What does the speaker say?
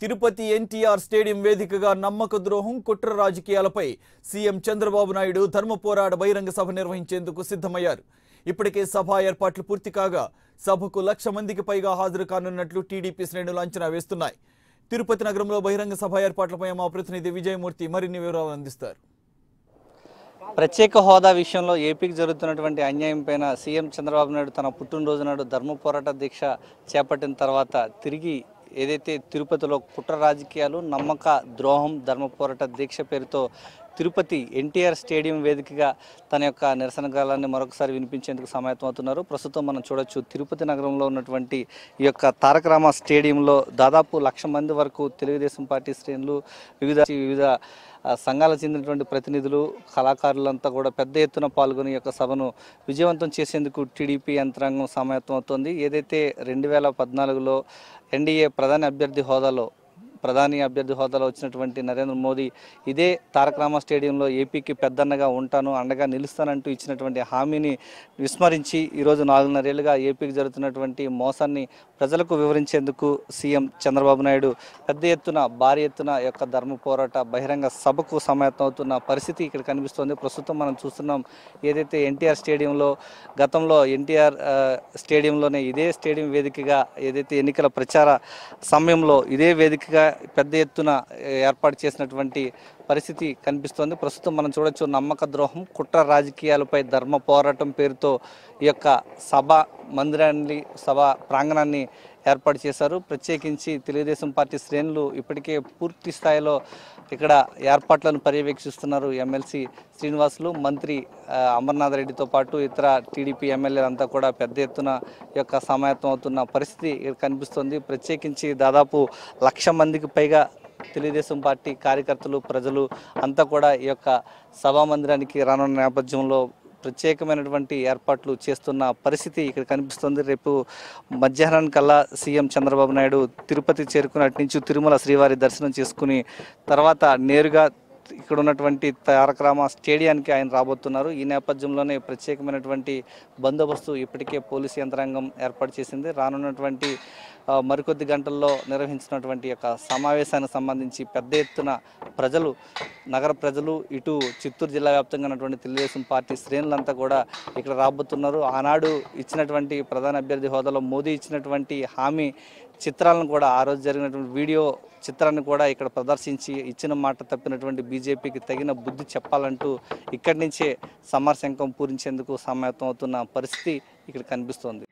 Tirupati NTR stadium వేదికగా నమ్మక ద్రోహం కుట్ర రాజకీయాలపై సీఎం చంద్రబాబు నాయుడు ధర్మ పోరాట బహిరంగ సభ నిర్వహించేందుకు సిద్ధమయ్యారు. ఇప్పటికే సభ ఏర్పాట్లు పూర్తి కాగా సభకు లక్ష మందికి పైగా హాజరు కానున్నట్లు టీడీపీ శ్రేణులు అంచనా వేస్తున్నాయి. తిరుపతి నగరంలో బహిరంగ సభ ఏర్పాట్లపై మా ప్రతినిధి విజయమూర్తి మరిన్ని వివరాలు అందిస్తారు. ప్రత్యేక హోదా విషయంలో ఏపీకి జరుగుతున్నటువంటి అన్యాయం పైన సీఎం చంద్రబాబు నాయుడు తన పుట్టినరోజు నాడు ధర్మ పోరాట దీక్ష చేపట్టిన తర్వాత తిరిగి ఏదైతే తిరుపతిలో కుట్ర రాజకీయాలు నమ్మక ద్రోహం ధర్మ పోరాట దీక్ష పేరుతో తిరుపతి ఎన్టీఆర్ స్టేడియం వేదికగా తన యొక్క నిరసన గాలాన్ని మరొకసారి వినిపించేందుకు సమాయత్తమవుతున్నారు ప్రస్తుతం మనం చూడొచ్చు తిరుపతి నగరంలో ఉన్నటువంటి ఈ యొక్క తారక రామ స్టేడియంలో దాదాపు లక్ష మంది వరకు తెలుగుదేశం పార్టీ శ్రేణులు వివిధ వివిధ సంఘాలకు చెందినటువంటి ప్రతినిధులు కళాకారులంతా కూడా పెద్ద ఎత్తున పాల్గొని యొక్క సభను విజయవంతం చేసేందుకు టీడీపీ యంత్రాంగం సమాయత్తం అవుతోంది ఏదైతే రెండు వేల పద్నాలుగులో ఎన్డీఏ ప్రధాని అభ్యర్థి హోదాలో ప్రధాని అభ్యర్థి హోదాలో వచ్చినటువంటి నరేంద్ర మోదీ ఇదే తారకరామ స్టేడియంలో ఏపీకి పెద్దన్నగా ఉంటాను అండగా నిలుస్తానంటూ ఇచ్చినటువంటి హామీని విస్మరించి ఈరోజు నాలుగున్నరేళ్ళుగా ఏపీకి జరుగుతున్నటువంటి మోసాన్ని ప్రజలకు వివరించేందుకు సీఎం చంద్రబాబు నాయుడు పెద్ద ఎత్తున భారీ ఎత్తున యొక్క ధర్మ పోరాట బహిరంగ సభకు సమాయత్తం అవుతున్న పరిస్థితి ఇక్కడ కనిపిస్తోంది. ప్రస్తుతం మనం చూస్తున్నాం ఏదైతే ఎన్టీఆర్ స్టేడియంలో గతంలో ఎన్టీఆర్ స్టేడియంలోనే ఇదే స్టేడియం వేదికగా ఏదైతే ఎన్నికల ప్రచార సమయంలో ఇదే వేదికగా పెద్ద ఎత్తున ఏర్పాటు చేసినటువంటి పరిస్థితి కనిపిస్తోంది. ప్రస్తుతం మనం చూడొచ్చు నమ్మక ద్రోహం కుట్ర రాజకీయాలపై ధర్మ పోరాటం పేరుతో ఈ యొక్క సభ మందిరాన్ని సభ ప్రాంగణాన్ని ఏర్పాటు చేశారు. ప్రత్యేకించి తెలుగుదేశం పార్టీ శ్రేణులు ఇప్పటికే పూర్తి స్థాయిలో ఇక్కడ ఏర్పాట్లను పర్యవేక్షిస్తున్నారు. ఎమ్మెల్సీ శ్రీనివాసులు మంత్రి అమర్నాథ్ రెడ్డితో పాటు ఇతర టీడీపీ ఎమ్మెల్యేలంతా కూడా పెద్ద ఎత్తున ఈ యొక్క సమాయత్తం అవుతున్న పరిస్థితి కనిపిస్తోంది. ప్రత్యేకించి దాదాపు లక్ష మందికి పైగా తెలుగుదేశం పార్టీ కార్యకర్తలు ప్రజలు అంతా కూడా ఈ యొక్క సభా మందిరానికి రానున్న నేపథ్యంలో ప్రత్యేకమైనటువంటి ఏర్పాట్లు చేస్తున్న పరిస్థితి ఇక్కడ కనిపిస్తుంది. రేపు మధ్యాహ్నానికల్లా సీఎం చంద్రబాబు నాయుడు తిరుపతి చేరుకున్నటి నుంచి తిరుమల శ్రీవారి దర్శనం చేసుకుని తర్వాత నేరుగా ఇక్కడ ఉన్నటువంటి తారకరామ స్టేడియానికి ఆయన రాబోతున్నారు. ఈ నేపథ్యంలోనే ప్రత్యేకమైనటువంటి బందోబస్తు ఇప్పటికే పోలీసు యంత్రాంగం ఏర్పాటు చేసింది. రానున్నటువంటి మరికొద్ది గంటల్లో నిర్వహించినటువంటి యొక్క సమావేశానికి సంబంధించి పెద్ద ఎత్తున ప్రజలు నగర ప్రజలు ఇటు చిత్తూరు జిల్లా వ్యాప్తంగా ఉన్నటువంటి తెలుగుదేశం పార్టీ శ్రేణులంతా కూడా ఇక్కడ రాబోతున్నారు. ఆనాడు ఇచ్చినటువంటి ప్రధాన అభ్యర్థి హోదాలో మోదీ ఇచ్చినటువంటి హామీ చిత్రాలను కూడా ఆ రోజు జరిగినటువంటి వీడియో చిత్రాన్ని కూడా ఇక్కడ ప్రదర్శించి ఇచ్చిన మాట తప్పినటువంటి బీజేపీకి తగిన బుద్ధి చెప్పాలంటూ ఇక్కడి నుంచే సమరశంకం పూరించేందుకు సమాయత్తం అవుతున్న పరిస్థితి ఇక్కడ కనిపిస్తోంది.